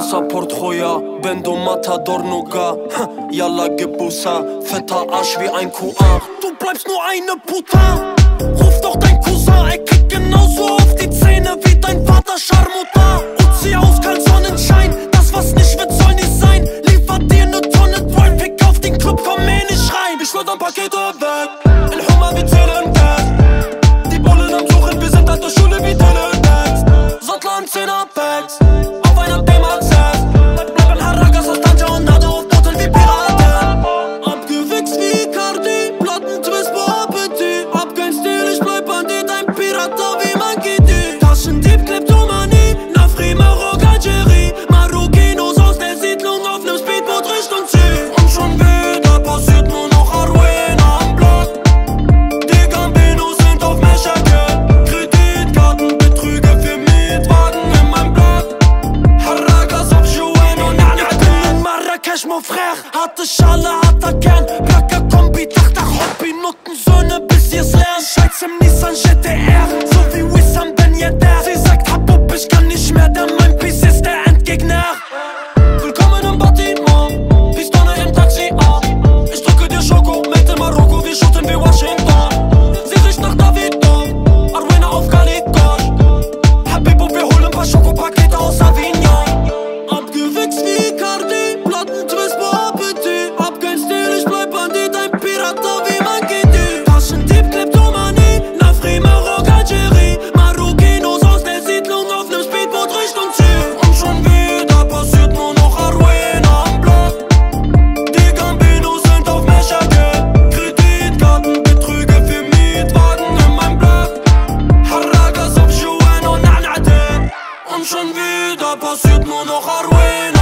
Passport heuer, wenn du Matador Noga Yalla Gebusa, fetter Arsch wie ein QA. Du bleibst nur eine Puta, ruf doch dein Q frère, hatte Schale, hat Personne vue d'un pas de mon